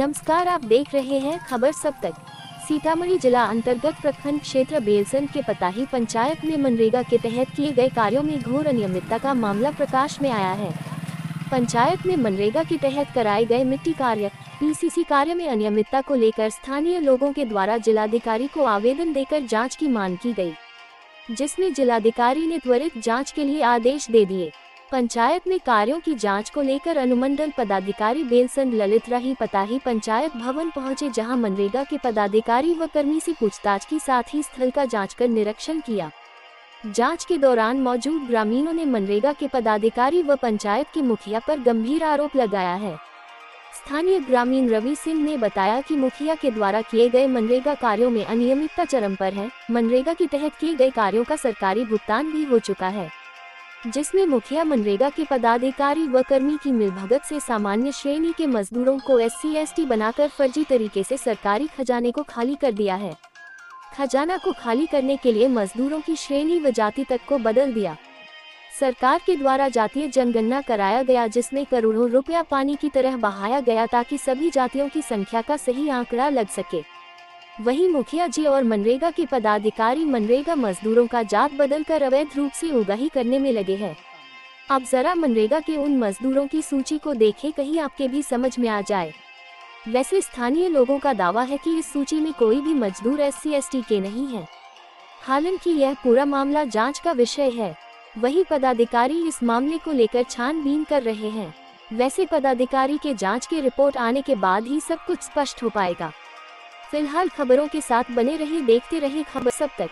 नमस्कार, आप देख रहे हैं खबर सब तक। सीतामढ़ी जिला अंतर्गत प्रखंड क्षेत्र बेलसन के पताही पंचायत में मनरेगा के तहत किए गए कार्यों में घोर अनियमितता का मामला प्रकाश में आया है। पंचायत में मनरेगा के तहत कराए गए मिट्टी कार्य, पीसीसी कार्य में अनियमितता को लेकर स्थानीय लोगों के द्वारा जिलाधिकारी को आवेदन देकर जाँच की मांग की गई जिसमें जिलाधिकारी ने त्वरित जाँच के लिए आदेश दे दिए। पंचायत में कार्यों की जाँच को लेकर अनुमंडल पदाधिकारी बेलसन ललित राही पताही पंचायत भवन पहुँचे जहाँ मनरेगा के पदाधिकारी व कर्मी से पूछताछ की साथ ही स्थल का जाँच कर निरीक्षण किया। जाँच के दौरान मौजूद ग्रामीणों ने मनरेगा के पदाधिकारी व पंचायत के मुखिया पर गंभीर आरोप लगाया है। स्थानीय ग्रामीण रवि सिंह ने बताया कि मुखिया के द्वारा किए गए मनरेगा कार्यों में अनियमितता चरम पर है। मनरेगा के तहत किए गए कार्यों का सरकारी भुगतान भी हो चुका है। जिसमें मुखिया मनरेगा के पदाधिकारी व कर्मी की मिलभगत से सामान्य श्रेणी के मजदूरों को एस सी बनाकर फर्जी तरीके से सरकारी खजाने को खाली कर दिया है। खजाना को खाली करने के लिए मजदूरों की श्रेणी व जाति तक को बदल दिया। सरकार के द्वारा जातीय जनगणना कराया गया जिसमें करोड़ों रुपया पानी की तरह बहाया गया ताकि सभी जातियों की संख्या का सही आंकड़ा लग सके। वहीं मुखिया जी और मनरेगा के पदाधिकारी मनरेगा मजदूरों का जात बदल कर अवैध रूप से उगाही करने में लगे हैं। अब जरा मनरेगा के उन मजदूरों की सूची को देखें, कहीं आपके भी समझ में आ जाए। वैसे स्थानीय लोगों का दावा है कि इस सूची में कोई भी मजदूर एस सी के नहीं है। हालाँकि यह पूरा मामला जाँच का विषय है। वही पदाधिकारी इस मामले को लेकर छानबीन कर रहे हैं। वैसे पदाधिकारी के जाँच की रिपोर्ट आने के बाद ही सब कुछ स्पष्ट हो पाएगा। फ़िलहाल खबरों के साथ बने रहिए देखते रहिए खबर सब तक।